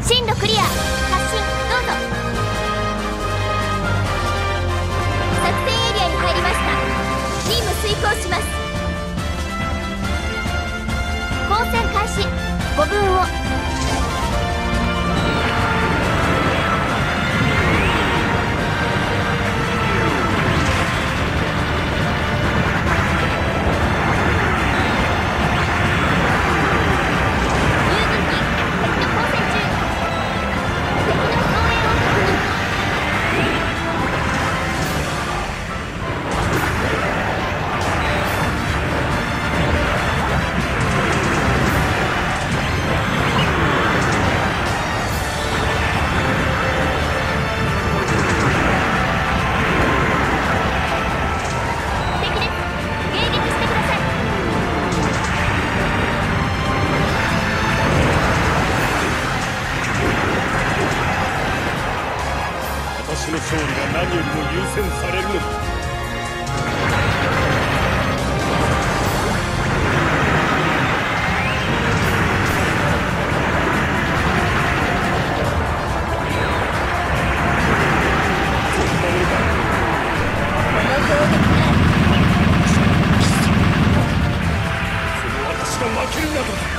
進路クリア発進どうぞ。作戦エリアに入りました任務遂行します交戦開始5分をの勝利が何よりも優先されるのだ。負けるなど。